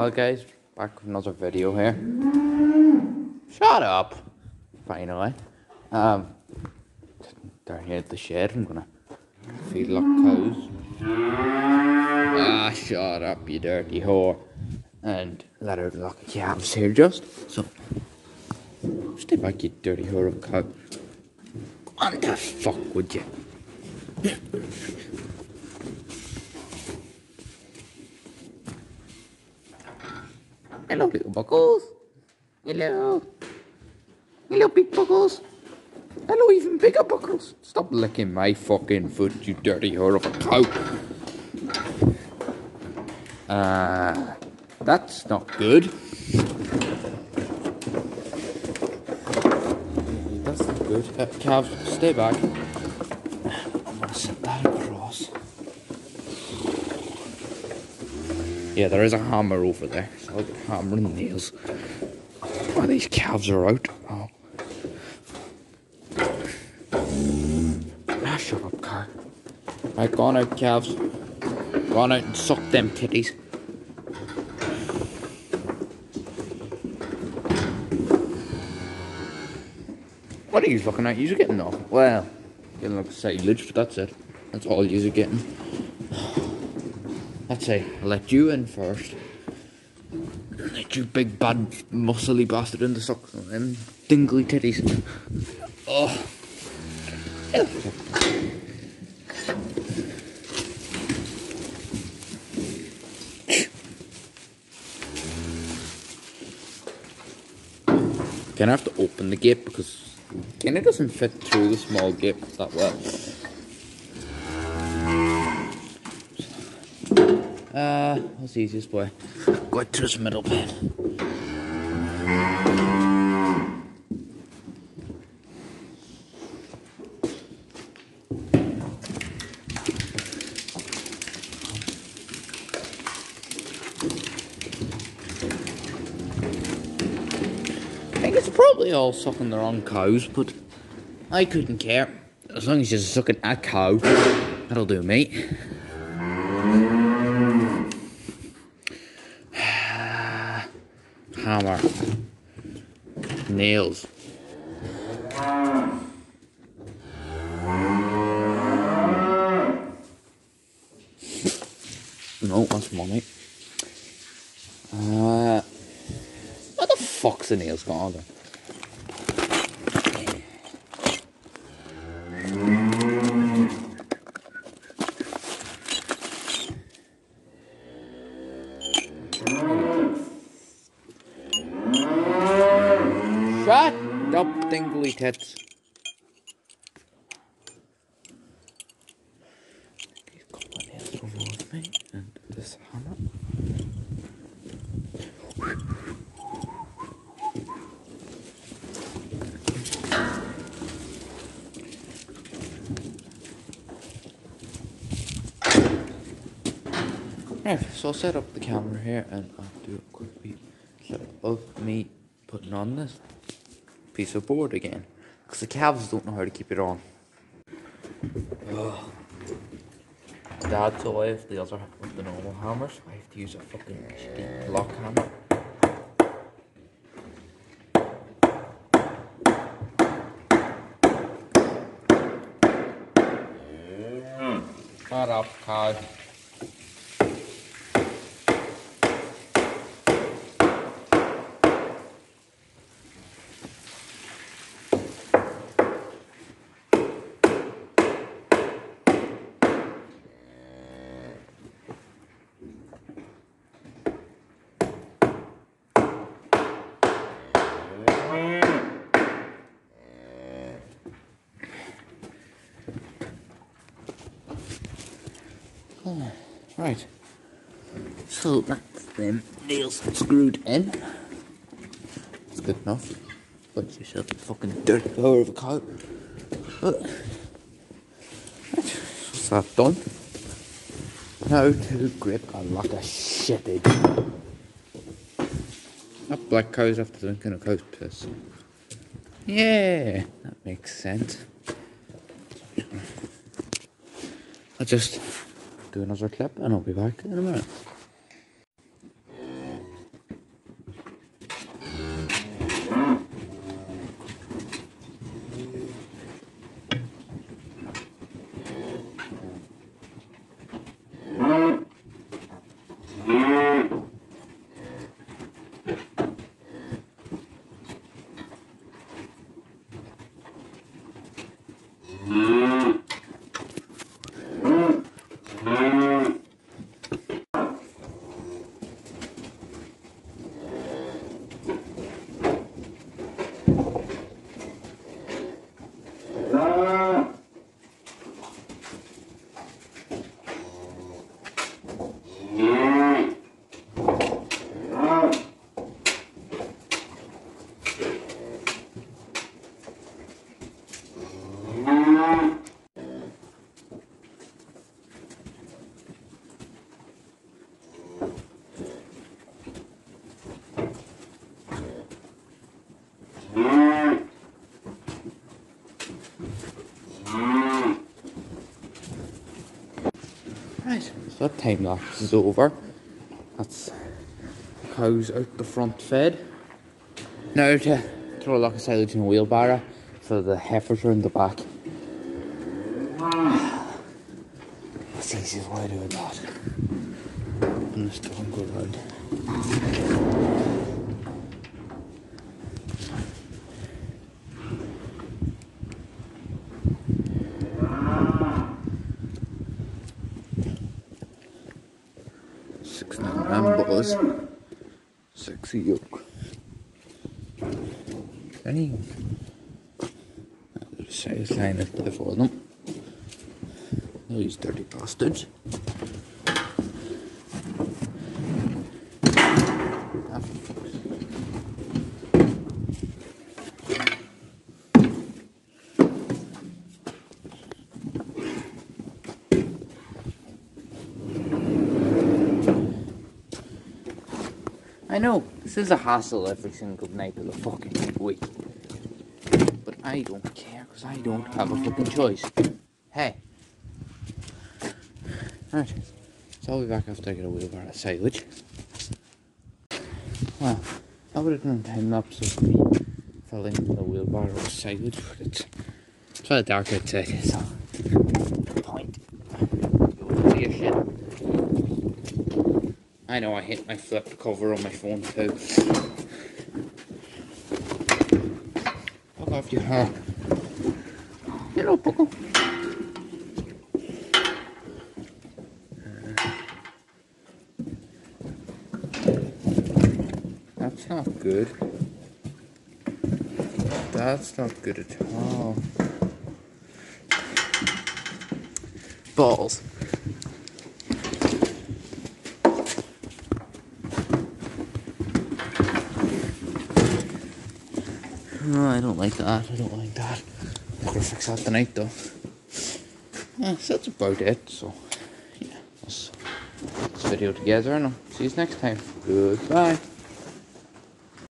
Well guys, back with another video here. Shut up! Finally. Um down here at the shed I'm gonna feed up cows. Ah shut up you dirty whore. And let out a lot of calves here just. So stay back you dirty whore of cow. What the fuck would you? Hello, little buckles. Hello. Hello, big buckles. Hello, even bigger buckles. Stop licking my fucking foot, you dirty whore of a cow. Uh, that's not good. That's not good. Uh, calves, stay back. I'm gonna set that across. Yeah, there is a hammer over there, so I'll get hammer and nails. Oh, these calves are out. Oh. Ah, shut up, car. Right, go on out, calves. Gone out and suck them titties. What are you looking at? You're getting off. Well, getting like silage, but that's it. That's all you're getting. I'd say I'll let you in first. Let you big bad muscly bastard in the suck them dingly titties. Oh. Gonna have to open the gate because kinda doesn't fit through the small gate that well. Uh, what's the easiest way? Go to this middle bit. I think it's probably all sucking their own cows, but I couldn't care. As long as you're sucking a cow, that'll do me. Hammer. Nails. No, that's money. Uh, what the fuck's the nails got on there? Shut up, dingly tits. These couple of over me and this hammer. Right, so I'll set up the camera here and I'll do a quick clip of me putting on this piece of board again. Because the calves don't know how to keep it on. Ugh. Dad's away with the other with the normal hammers. I have to use a fucking shitty block hammer. Shut up, cow. Oh, right. So that's them nails screwed in. It's good enough. Put yourself a fucking dirty power of a cow. But, right, so that's done. Now to grip a lot of shippage. That black cow's after drinking a cow's piss. Yeah, that makes sense. I'll just do another clip and I'll be back in a minute. Mm-hmm. Ah. So that time lapse is over. That's cows out the front fed. Now to throw a lock of silage in a wheelbarrow so the heifers are in the back. That's the easiest way of doing that. And this doesn't go. Nine. Sexy yoke. Any sales line up there for them. These dirty bastards. I know this is a hassle every single night of the fucking week, but I don't care because I don't have a fucking choice. Hey, right, so I'll be back after I get a wheelbarrow of silage. Well, I would have done a time lapse of me filling the wheelbarrow of silage, but it's it's of dark outside, so no point. You won't see a shit. I know I hit my flip cover on my phone too. Fuck off, you huh? Hello, Poco. That's not good. That's not good at all. Balls. I don't like that. I don't like that. I'm gonna fix that tonight though. Yeah, so that's about it. So, yeah, let's put this video together and I'll see you next time. Goodbye.